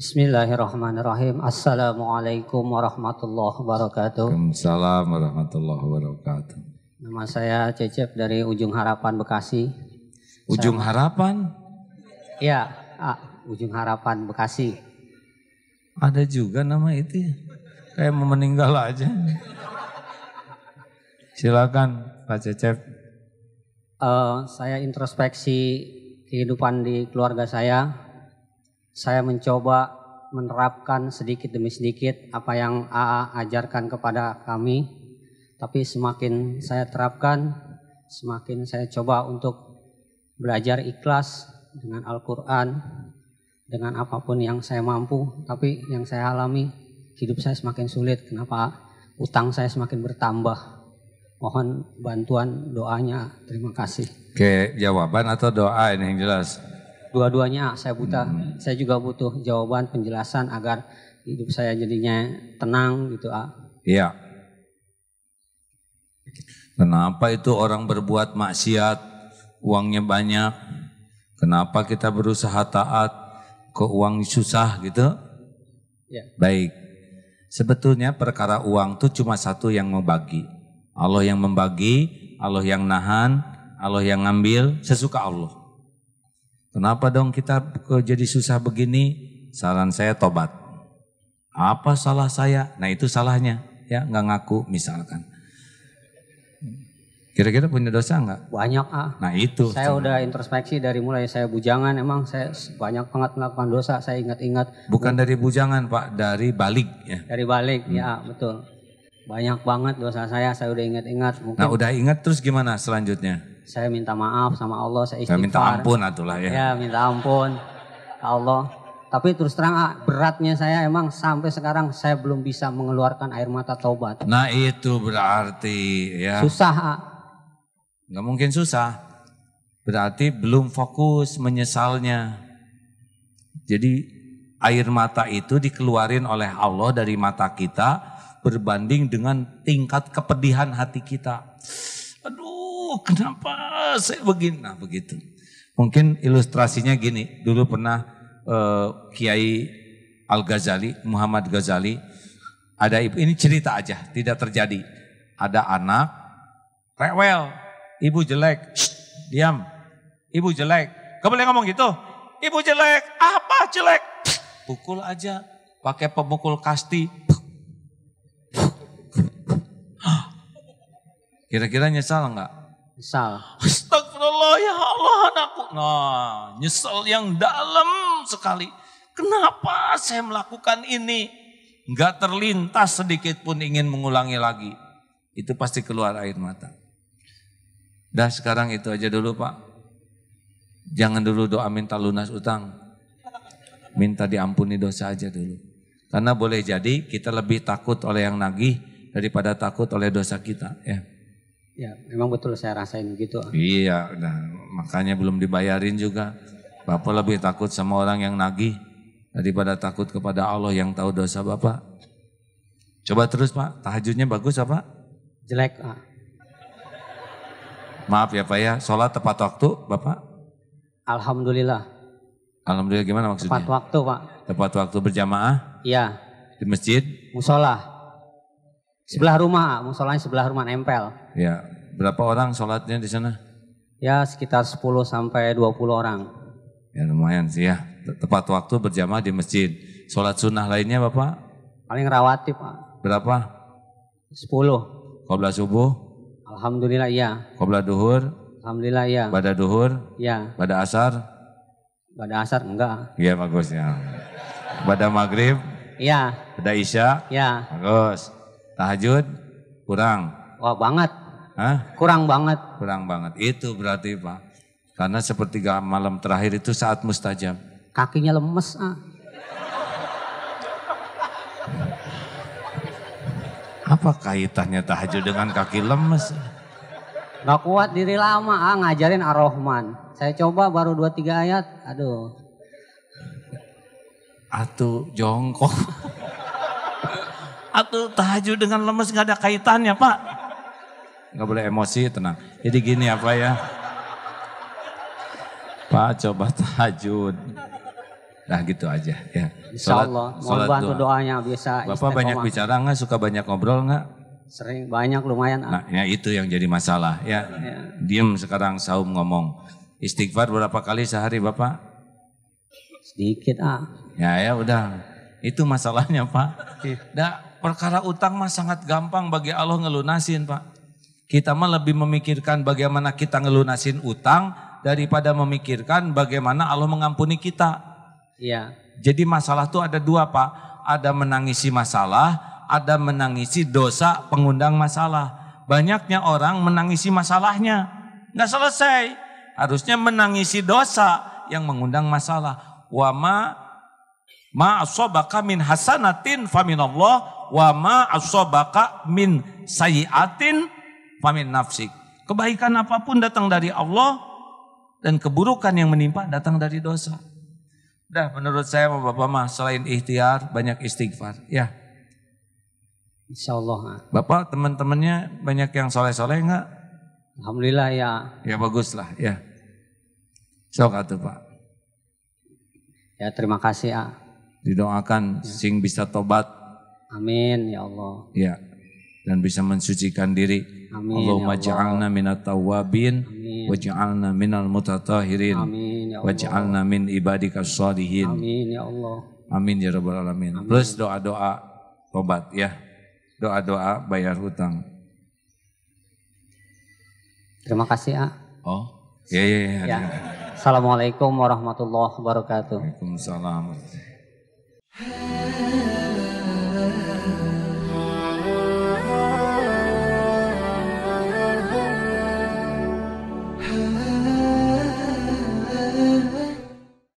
Bismillahirrahmanirrahim. Assalamualaikum warahmatullahi wabarakatuh. Waalaikumsalam warahmatullahi wabarakatuh. Nama saya Cecep dari Ujung Harapan Bekasi. Ujung Harapan? Iya, ah, Ujung Harapan Bekasi. Ada juga nama itu ya? Kayak mau meninggal aja. Silakan Pak Cecep. Eh, saya introspeksi kehidupan di keluarga saya. Saya mencoba menerapkan sedikit demi sedikit apa yang AA ajarkan kepada kami. Tapi semakin saya terapkan, semakin saya coba untuk belajar ikhlas dengan Al-Quran, dengan apa pun yang saya mampu. Tapi yang saya alami, hidup saya semakin sulit. Kenapa? Utang saya semakin bertambah. Mohon bantuan doanya. Terima kasih. Oke, jawaban atau doa ini yang jelas? Dua-duanya saya buta. Saya juga butuh jawaban, penjelasan agar hidup saya jadinya tenang gitu. Ah. Iya. Kenapa itu orang berbuat maksiat, uangnya banyak? Kenapa kita berusaha taat, ke uang susah gitu? Ya. Baik. Sebetulnya perkara uang itu cuma satu yang membagi. Allah yang membagi, Allah yang nahan, Allah yang ngambil, sesuka Allah. Kenapa dong kita jadi susah begini? Saran saya tobat. Apa salah saya? Nah itu salahnya, ya nggak ngaku misalkan. Kira-kira punya dosa nggak? Banyak ah. Nah itu. Saya udah introspeksi dari mulai saya bujangan emang saya banyak banget melakukan dosa. Saya ingat-ingat Bukan dari bujangan Pak, dari balik ya. dari balik ya betul. Banyak banget dosa saya. Saya udah ingat-ingat. Mungkin Nah udah ingat terus gimana selanjutnya? Saya minta maaf sama Allah. Saya Saya istighfar. minta ampun atulah ya. Ya minta ampun ke Allah. Tapi terus terang ah, beratnya saya emang sampai sekarang saya belum bisa mengeluarkan air mata taubat. Nah itu berarti ya. Susah ah. Nggak mungkin susah. Berarti belum fokus menyesalnya. Jadi air mata itu dikeluarin oleh Allah dari mata kita berbanding dengan tingkat kepedihan hati kita. Aduh, kenapa saya begini? Nah, begitu. Mungkin ilustrasinya gini. Dulu pernah eh, Kiai Al Ghazali, Muhammad Ghazali, ada ibu ini cerita aja, tidak terjadi. Ada anak rewel, ibu jelek, Shh, diam. Ibu jelek, gak boleh ngomong gitu. Ibu jelek, apa jelek? Pukul aja, pakai pemukul kasti. Kira-kira nyesal nggak? Misal. Astagfirullah ya Allah anakku. Nah nyesel yang dalam sekali. Kenapa saya melakukan ini? Enggak terlintas sedikit pun ingin mengulangi lagi. Itu pasti keluar air mata. Dah sekarang itu aja dulu Pak. Jangan dulu doa minta lunas utang. Minta diampuni dosa aja dulu. Karena boleh jadi kita lebih takut oleh yang nagih daripada takut oleh dosa kita. Ya. Ya memang betul saya rasain gitu. Iya, nah, makanya belum dibayarin juga. Bapak lebih takut sama orang yang nagih daripada takut kepada Allah yang tahu dosa Bapak. Coba terus Pak, tahajudnya bagus apa? Jelek ah. Maaf ya Pak ya, sholat tepat waktu Bapak? Alhamdulillah. Alhamdulillah gimana maksudnya? Tepat waktu pak. Tepat waktu berjamaah Iya. di masjid? Musola. Sebelah rumah, musolanya sebelah rumah nempel. Ya, berapa orang sholatnya di sana? Ya sekitar 10 sampai 20 orang. Ya lumayan sih ya. Tepat waktu berjamaah di masjid. Sholat sunnah lainnya Bapak? Paling rawatib pak. Berapa? 10. Qobla subuh, Alhamdulillah iya. qobla duhur, Alhamdulillah iya. pada duhur, Ya. pada asar, Pada asar enggak. Iya bagus ya. Pada maghrib, Iya. pada isya, Ya. bagus. Tahajud, kurang. Wah banget. Hah? Kurang banget. Kurang banget. Itu berarti Pak. Karena sepertiga malam terakhir itu saat mustajab. Kakinya lemes ah. Apa kaitannya tahajud dengan kaki lemes? Gak kuat diri lama ah ngajarin Ar-Rahman. Saya coba baru 2-3 ayat. Aduh. Atau jongkok. Atau tahajud dengan lemes nggak ada kaitannya Pak. Nggak boleh emosi, tenang. Jadi gini apa ya. Pak coba tahajud. Nah gitu aja ya. Insya Allah. Mohon bantu doanya bisa. Bapak banyak bicara nggak? Suka banyak ngobrol nggak? Sering banyak lumayan. Nah ya itu yang jadi masalah ya. ya. Diem sekarang saum ngomong. Istighfar berapa kali sehari Bapak? Sedikit ah. Ya ya udah. Itu masalahnya Pak. Nah, perkara utang mah sangat gampang bagi Allah ngelunasin Pak. Kita mah lebih memikirkan bagaimana kita ngelunasin utang daripada memikirkan bagaimana Allah mengampuni kita. Iya. Jadi masalah tuh ada dua Pak. Ada menangisi masalah, ada menangisi dosa pengundang masalah. Banyaknya orang menangisi masalahnya. Nggak selesai. Harusnya menangisi dosa yang mengundang masalah. Wama ma asobaka min hasanatin faminallah wa ma asobaka min sayiatin famin nafsik. Kebaikan apa pun datang dari Allah dan keburukan yang menimpa datang dari dosa. Dah menurut saya Bapak mah selain ikhtiar banyak istighfar. Ya. Insya Allah. Bapak teman-temannya banyak yang soleh-soleh enggak? Alhamdulillah ya. Ya bagus lah ya. Sok atuh Pak. Ya terima kasih ya. Didoakan ya. sing bisa tobat. Amin ya Allah. Ya. Dan bisa mensucikan diri. Amin. Allahumma ya ja'alna minat tawabin waj'alna minal mutatahirin Amin ya waj'alna min ibadika salihin. Amin ya Allah. Amin ya rabbal alamin. Amin. Plus doa-doa tobat ya. Doa-doa bayar hutang. Terima kasih, A. Oh. Ya, ya, ya. ya. Assalamualaikum warahmatullahi wabarakatuh. Waalaikumsalam.